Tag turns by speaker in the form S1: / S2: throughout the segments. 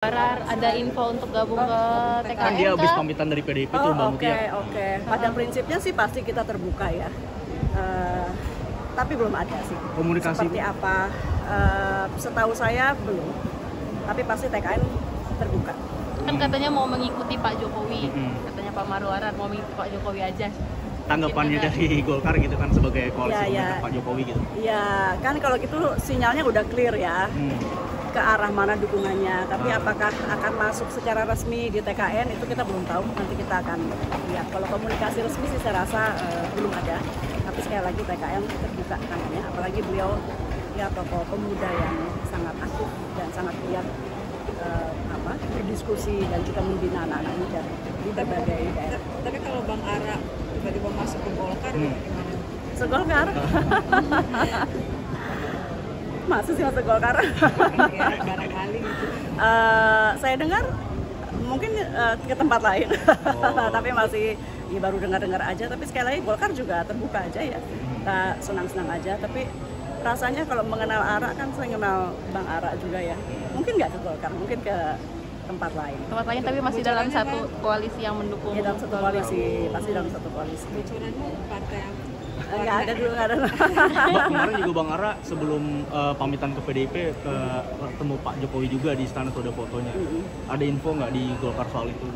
S1: Barar ada info untuk gabung ke TKN
S2: Kan dia habis pamitan dari PDIP tuh
S3: Oh
S2: Mbak
S3: oke
S2: Mutia.
S3: oke. Pada prinsipnya sih pasti kita terbuka ya. Eh, tapi belum ada sih.
S2: Komunikasi
S3: Seperti apa? Eh, setahu saya belum. Tapi pasti TKN terbuka.
S1: Kan katanya mau mengikuti Pak Jokowi.
S2: Mm-mm.
S1: Katanya Pak Marwarar mau mengikuti Pak Jokowi aja.
S2: tanggapannya dari Golkar gitu kan sebagai koalisi
S3: Ya, ya.
S2: Pak Jokowi gitu.
S3: Ya kan kalau gitu sinyalnya udah clear ya
S2: Hmm.
S3: Ke arah mana dukungannya. Tapi
S2: Ah.
S3: apakah akan masuk secara resmi di TKN itu kita belum tahu. Nanti kita akan lihat. Kalau komunikasi resmi sih saya rasa eh, belum ada. Tapi sekali lagi TKN terbuka tangannya. Apalagi beliau ya tokoh pemuda yang sangat aktif dan sangat giat eh, apa berdiskusi dan juga membina anak-anak muda di berbagai daerah.
S4: Tapi kalau Bang Ara tiba-tiba masuk ke Golkar
S2: Hmm.
S4: gimana?
S3: Segolkar. Masih sih masuk Golkar.
S4: Barangkali gitu.
S3: Eh, saya dengar mungkin eh, ke tempat lain,
S2: Oh.
S3: tapi masih ya baru dengar-dengar aja. Tapi sekali lagi Golkar juga terbuka aja ya, kita senang-senang aja. Tapi rasanya kalau mengenal Ara kan saya kenal Bang Ara juga ya. Mungkin nggak ke Golkar, mungkin ke tempat lain.
S1: Tempat lain tapi masih dalam satu koalisi yang mendukung.
S3: Ya dalam satu koalisi, pasti dalam satu koalisi.
S4: Partai
S3: Nggak ada dulu, nggak ada.
S2: Mbak, kemarin juga Bang Ara sebelum eh, pamitan ke PDIP ke ketemu Pak Jokowi juga di istana tuh ada fotonya. Ada info nggak di Golkar soal itu?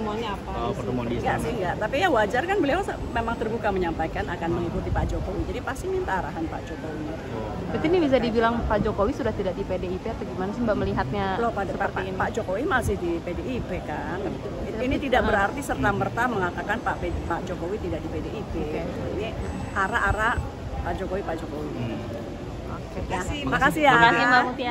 S4: pertemuannya apa?
S2: Eh, pertemuan di
S3: Enggak
S2: istana.
S3: sih enggak, tapi ya wajar kan beliau memang terbuka menyampaikan akan mengikuti Pak Jokowi. Jadi pasti minta arahan Pak Jokowi.
S2: Oh.
S1: Berarti ini bisa dibilang Pak Jokowi sudah tidak di PDIP atau gimana sih Mbak melihatnya
S3: Loh pada Pak,
S1: seperti ini?
S3: Pak Jokowi masih di PDIP kan. Ini tidak berarti serta merta mengatakan Pak Pak Jokowi tidak di PDIP.
S1: Oke.
S3: Arah-arah Pak Jokowi Pak Jokowi.
S2: Hmm.
S1: Oke.
S3: Ya,
S4: Makasih,
S3: makasih ya.
S1: Terima kasih Mbak Mutia.